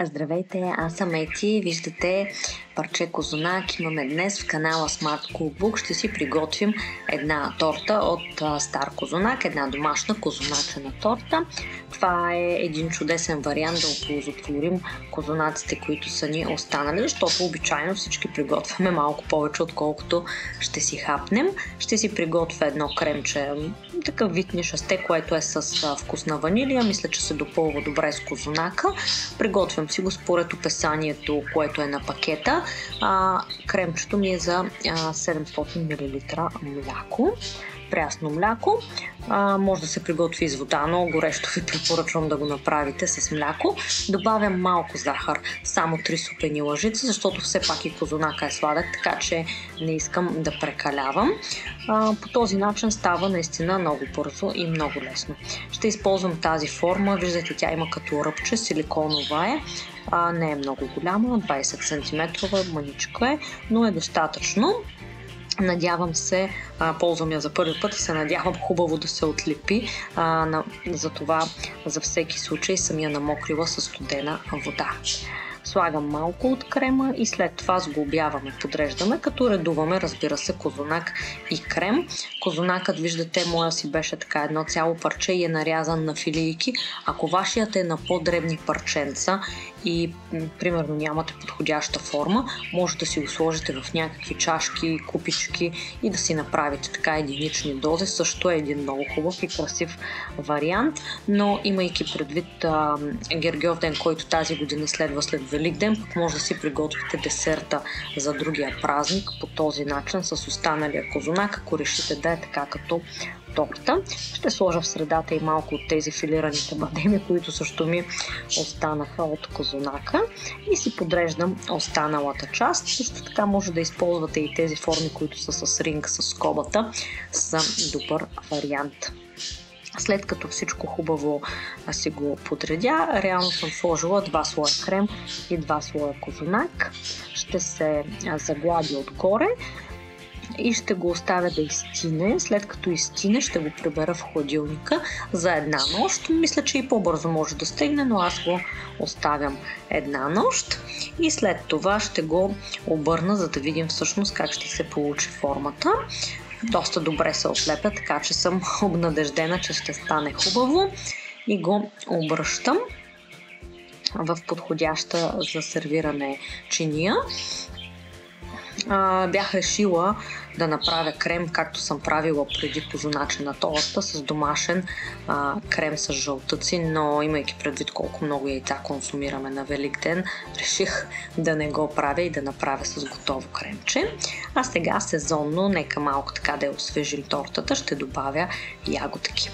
Здравейте, аз съм Ети. Виждате парче Козунак. Имаме днес в канала Smart Cookbook. Ще си приготвим една торта от стар Козунак, една домашна козуначена торта. Това е един чудесен вариант да оползотворим козунаците, които са ни останали, защото обичайно всички приготвяме малко повече, отколкото ще си хапнем. Ще си приготвя едно кремче, такъв вид нишасте, което е с вкусна ванилия. Мисля, че се допълва добре с козунака. Приготвям си го според описанието, което е на пакета. А, кремчето ми е за а, 700 мл мляко прясно мляко. А, може да се приготви с вода, но горещо ви препоръчвам да го направите с мляко. Добавям малко захар, само 3 супени лъжици, защото все пак и козунака е сладък, така че не искам да прекалявам. А, по този начин става наистина много бързо и много лесно. Ще използвам тази форма, виждате тя има като ръбче, силиконова е. А, не е много голяма, 20 см, маничка е, но е достатъчно. Надявам се, а, ползвам я за първи път и се надявам хубаво да се отлепи. А, на, за това за всеки случай съм я намокрила с студена вода. Слагам малко от крема и след това сглобяваме, подреждаме, като редуваме, разбира се, козунак и крем. Козунакът, виждате, моя си беше така едно цяло парче и е нарязан на филийки. Ако вашият е на по-дребни парченца и примерно нямате подходяща форма, може да си го сложите в някакви чашки, купички и да си направите така единични дози. Също е един много хубав и красив вариант, но имайки предвид а, Гергьов ден, който тази година следва след Велик ден, пък може да си приготвите десерта за другия празник по този начин с останалия козунак, ако решите да е така като торта. Ще сложа в средата и малко от тези филираните бадеми, които също ми останаха от козунака и си подреждам останалата част. Също така може да използвате и тези форми, които са с ринг, с скобата, за добър вариант. След като всичко хубаво си го подредя, реално съм сложила два слоя крем и два слоя козунак. Ще се заглади отгоре и ще го оставя да изтине. След като изтине, ще го прибера в хладилника за една нощ. Мисля, че и по-бързо може да стигне, но аз го оставям една нощ и след това ще го обърна, за да видим всъщност как ще се получи формата. Доста добре се отлепя, така че съм обнадеждена, че ще стане хубаво. И го обръщам в подходяща за сервиране чиния а, бях решила да направя крем, както съм правила преди по на торта, с домашен а, крем с жълтъци, но имайки предвид колко много яйца консумираме на Велик ден, реших да не го правя и да направя с готово кремче. А сега сезонно, нека малко така да я освежим тортата, ще добавя ягодки.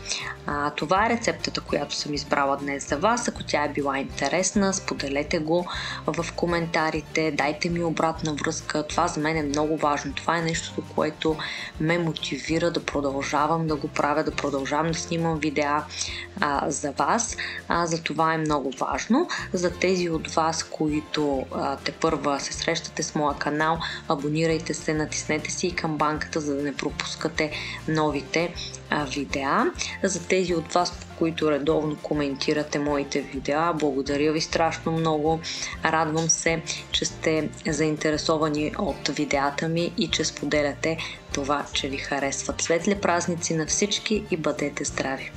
А, това е рецептата, която съм избрала днес за вас. Ако тя е била интересна, споделете го в коментарите, дайте ми обратна връзка. Това за мен е много важно. Това е нещото, което ме мотивира да продължавам да го правя, да продължавам да снимам видеа а, за вас. А, за това е много важно. За тези от вас, които а, те първа се срещате с моя канал, абонирайте се, натиснете си и камбанката, за да не пропускате новите а, видеа. За тези от вас, които редовно коментирате моите видеа. Благодаря ви страшно много. Радвам се, че сте заинтересовани от видеята ми и че споделяте това, че ви харесват. Светли празници на всички и бъдете здрави!